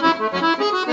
Thank you.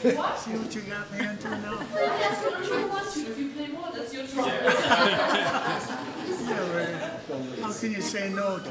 See what you got me into now? That's your trouble. If you play more, that's your trouble. Yeah, right. How can you say no to